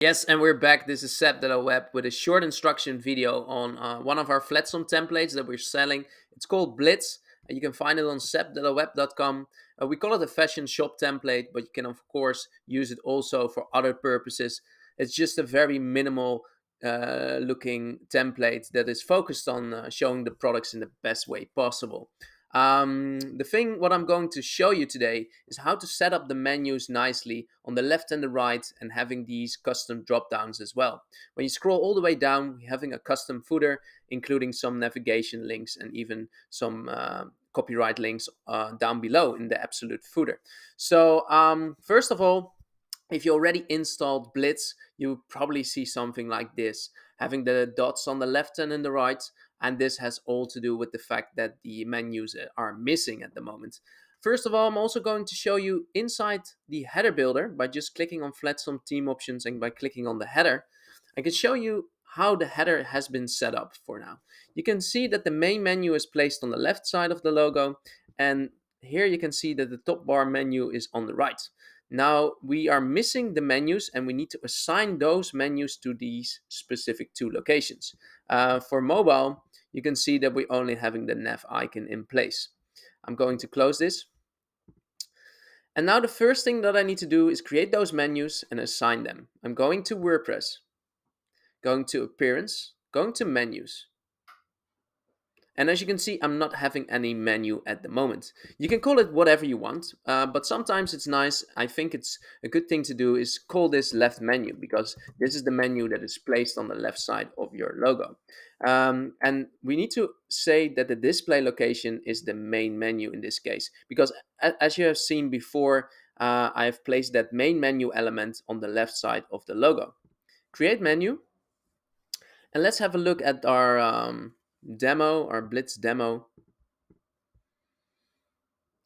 Yes, and we're back. This is Web with a short instruction video on uh, one of our Flatsome templates that we're selling. It's called Blitz. and you can find it on sebdelaweb.com. Uh, we call it a fashion shop template, but you can of course use it also for other purposes. It's just a very minimal uh, looking template that is focused on uh, showing the products in the best way possible. Um, the thing what I'm going to show you today is how to set up the menus nicely on the left and the right and having these custom drop downs as well. When you scroll all the way down, we're having a custom footer, including some navigation links and even some uh, copyright links uh, down below in the absolute footer. So um, first of all, if you already installed Blitz, you probably see something like this, having the dots on the left and in the right, and this has all to do with the fact that the menus uh, are missing at the moment. First of all, I'm also going to show you inside the header builder by just clicking on Flatsome team options and by clicking on the header. I can show you how the header has been set up for now. You can see that the main menu is placed on the left side of the logo and here you can see that the top bar menu is on the right. Now we are missing the menus and we need to assign those menus to these specific two locations. Uh, for mobile, you can see that we're only having the nav icon in place. I'm going to close this. And now the first thing that I need to do is create those menus and assign them. I'm going to WordPress, going to Appearance, going to Menus. And as you can see, I'm not having any menu at the moment. You can call it whatever you want, uh, but sometimes it's nice. I think it's a good thing to do is call this left menu because this is the menu that is placed on the left side of your logo. Um, and we need to say that the display location is the main menu in this case, because as you have seen before, uh, I have placed that main menu element on the left side of the logo. Create menu. And let's have a look at our um, demo or Blitz demo,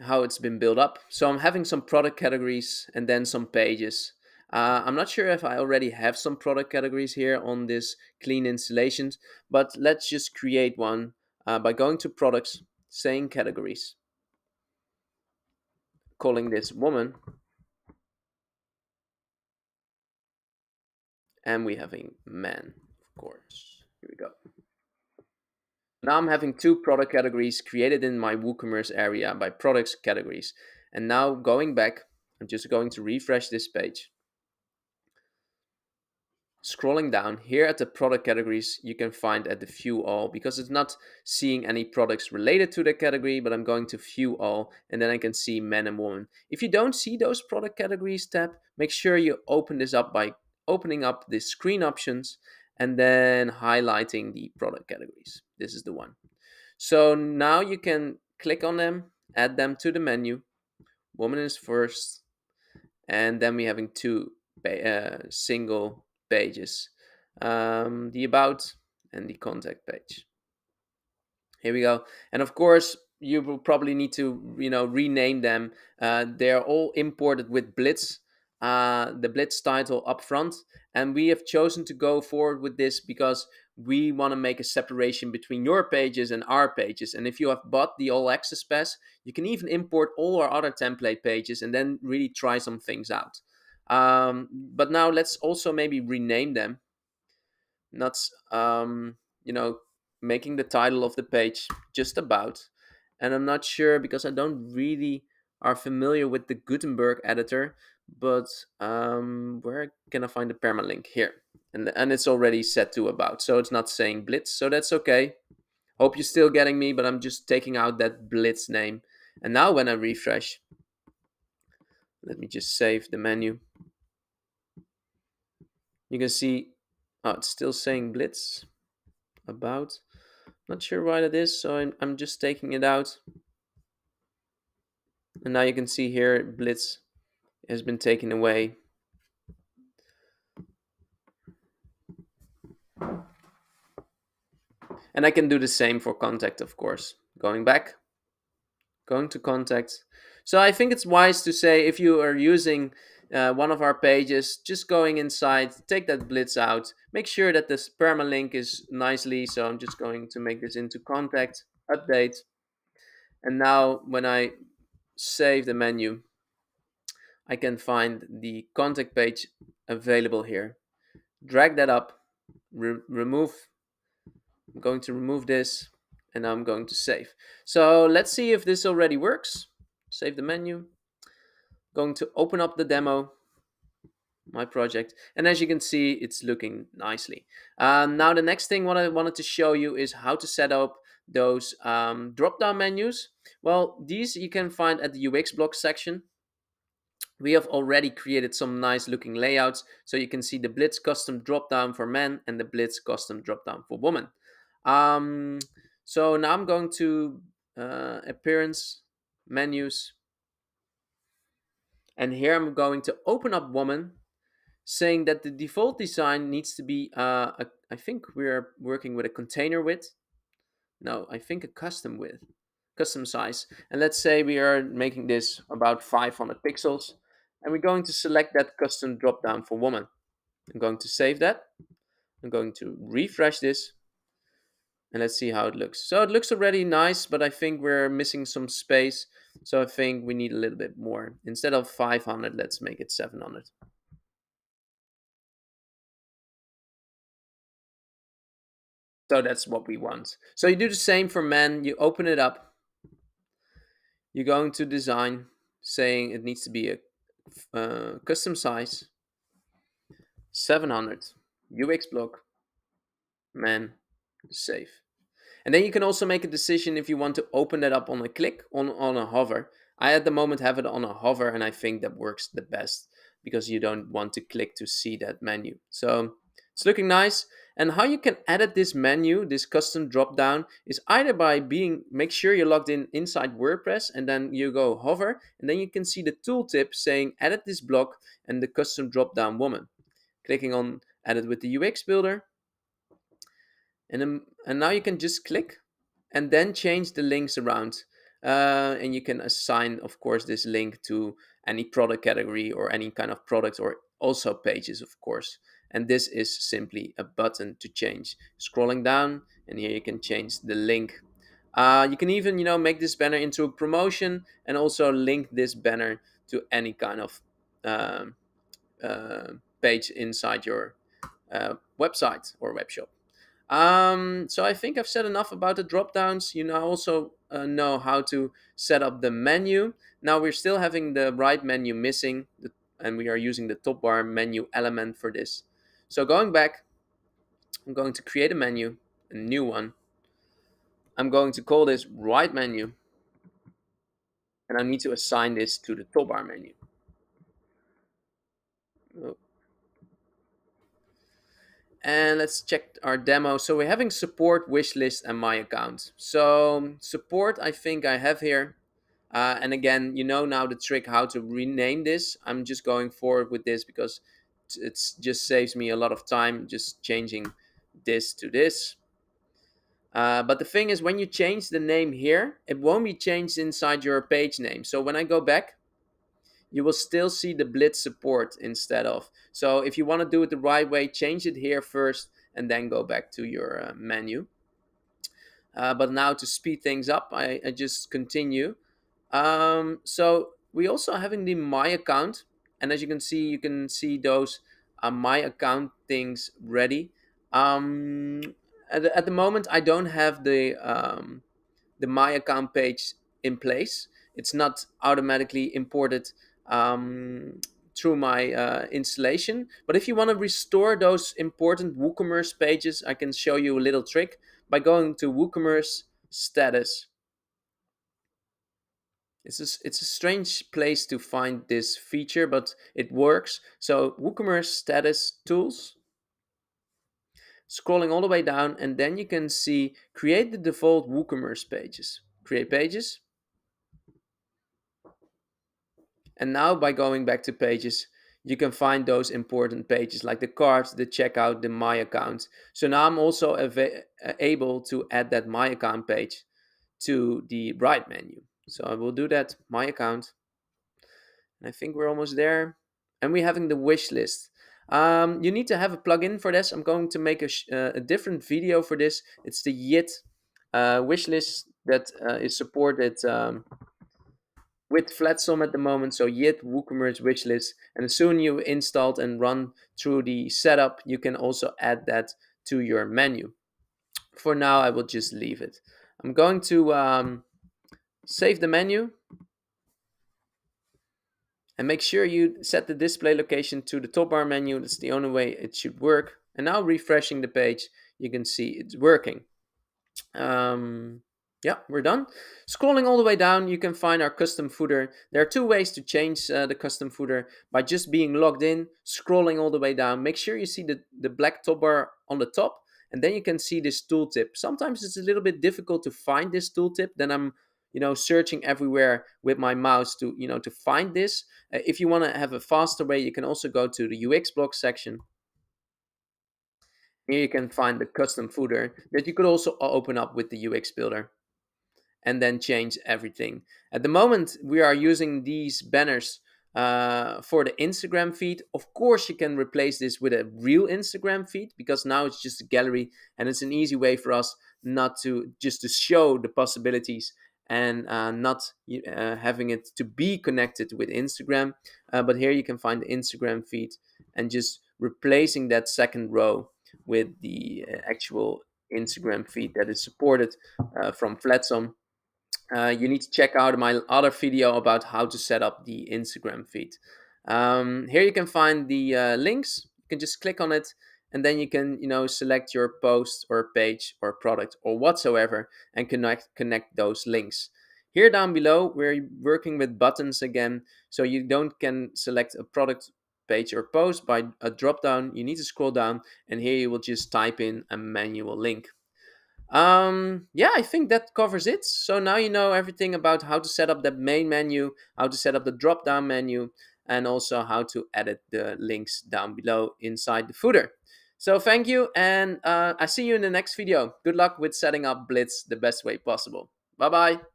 how it's been built up. So I'm having some product categories and then some pages. Uh, I'm not sure if I already have some product categories here on this clean installations, but let's just create one uh, by going to products, saying categories, calling this woman, and we having man, of course. Here we go. Now I'm having two product categories created in my WooCommerce area by products categories. And now going back, I'm just going to refresh this page. Scrolling down here at the product categories, you can find at the view all because it's not seeing any products related to the category, but I'm going to view all and then I can see men and women. If you don't see those product categories tab, make sure you open this up by opening up the screen options and then highlighting the product categories. This is the one. So now you can click on them, add them to the menu. Woman is first, and then we're having two uh, single pages, um, the about and the contact page. Here we go. And of course, you will probably need to, you know, rename them. Uh, they're all imported with Blitz uh, the Blitz title up front. And we have chosen to go forward with this because we want to make a separation between your pages and our pages. And if you have bought the All Access Pass, you can even import all our other template pages and then really try some things out. Um, but now let's also maybe rename them. Not, um, you know, making the title of the page just about. And I'm not sure because I don't really are familiar with the Gutenberg editor but um, where can I find the permalink? Here. And, and it's already set to about, so it's not saying Blitz, so that's okay. Hope you're still getting me, but I'm just taking out that Blitz name. And now when I refresh, let me just save the menu. You can see, oh, it's still saying Blitz, about. Not sure why that is, so I'm, I'm just taking it out. And now you can see here, Blitz has been taken away. And I can do the same for contact, of course. Going back, going to contact. So I think it's wise to say if you are using uh, one of our pages, just going inside, take that blitz out, make sure that this permalink is nicely. So I'm just going to make this into contact, update. And now when I save the menu, I can find the contact page available here. drag that up, re remove, I'm going to remove this, and I'm going to save. So let's see if this already works. Save the menu. Going to open up the demo, my project, and as you can see, it's looking nicely. Um, now the next thing what I wanted to show you is how to set up those um, drop-down menus. Well, these you can find at the UX block section we have already created some nice looking layouts so you can see the blitz custom drop down for men and the blitz custom drop down for women um, so now i'm going to uh, appearance menus and here i'm going to open up woman saying that the default design needs to be uh, a, I think we're working with a container width no i think a custom width custom size and let's say we are making this about 500 pixels and we're going to select that custom drop down for woman. I'm going to save that. I'm going to refresh this and let's see how it looks. So it looks already nice, but I think we're missing some space. So I think we need a little bit more. Instead of 500, let's make it 700. So that's what we want. So you do the same for men. You open it up. You're going to design saying it needs to be a uh, custom size 700 UX block man save and then you can also make a decision if you want to open that up on a click on on a hover I at the moment have it on a hover and I think that works the best because you don't want to click to see that menu so it's looking nice and how you can edit this menu, this custom drop down, is either by being make sure you're logged in inside WordPress and then you go hover and then you can see the tooltip saying edit this block and the custom drop down woman. Clicking on edit with the UX builder. And, then, and now you can just click and then change the links around. Uh, and you can assign, of course, this link to any product category or any kind of product or also pages, of course. And this is simply a button to change. Scrolling down and here you can change the link. Uh, you can even you know make this banner into a promotion and also link this banner to any kind of uh, uh, page inside your uh, website or web shop um, so I think I've said enough about the drop downs you now also uh, know how to set up the menu now we're still having the right menu missing and we are using the top bar menu element for this so going back, I'm going to create a menu, a new one. I'm going to call this right menu. And I need to assign this to the top bar menu. Oh. And let's check our demo. So we're having support, wish list, and my account. So support, I think I have here. Uh, and again, you know now the trick how to rename this. I'm just going forward with this because it just saves me a lot of time just changing this to this. Uh, but the thing is, when you change the name here, it won't be changed inside your page name. So when I go back, you will still see the Blitz support instead of. So if you want to do it the right way, change it here first and then go back to your uh, menu. Uh, but now to speed things up, I, I just continue. Um, so we also having the My account and as you can see you can see those uh, my account things ready um, at, the, at the moment I don't have the um, the my account page in place it's not automatically imported um, through my uh, installation but if you want to restore those important WooCommerce pages I can show you a little trick by going to WooCommerce status it's a, it's a strange place to find this feature, but it works. So WooCommerce status tools, scrolling all the way down, and then you can see create the default WooCommerce pages. Create pages. And now by going back to pages, you can find those important pages like the cart, the checkout, the My Account. So now I'm also able to add that My Account page to the right menu. So I will do that, my account. I think we're almost there. And we're having the wish list. Um, you need to have a plugin for this. I'm going to make a, uh, a different video for this. It's the YITH uh, wish list that uh, is supported um, with Flatsome at the moment, so YITH WooCommerce wishlist. And as soon you installed and run through the setup, you can also add that to your menu. For now, I will just leave it. I'm going to um, save the menu and make sure you set the display location to the top bar menu. That's the only way it should work. And now refreshing the page, you can see it's working. Um, yeah, we're done. Scrolling all the way down, you can find our custom footer. There are two ways to change uh, the custom footer. By just being logged in, scrolling all the way down, make sure you see the, the black top bar on the top, and then you can see this tooltip. Sometimes it's a little bit difficult to find this tooltip. Then I'm you know searching everywhere with my mouse to you know to find this uh, if you want to have a faster way you can also go to the ux block section here you can find the custom footer that you could also open up with the ux builder and then change everything at the moment we are using these banners uh, for the Instagram feed. Of course, you can replace this with a real Instagram feed because now it's just a gallery and it's an easy way for us not to just to show the possibilities and uh, not uh, having it to be connected with Instagram. Uh, but here you can find the Instagram feed and just replacing that second row with the uh, actual Instagram feed that is supported uh, from Flatsome. Uh, you need to check out my other video about how to set up the Instagram feed. Um, here you can find the links. You can just click on it and then you can you know select your post or page or product or whatsoever and connect connect those links here down below we're working with buttons again so you don't can select a product page or post by a drop down you need to scroll down and here you will just type in a manual link um yeah i think that covers it so now you know everything about how to set up the main menu how to set up the drop down menu and also how to edit the links down below inside the footer so thank you, and uh, I see you in the next video. Good luck with setting up Blitz the best way possible. Bye bye.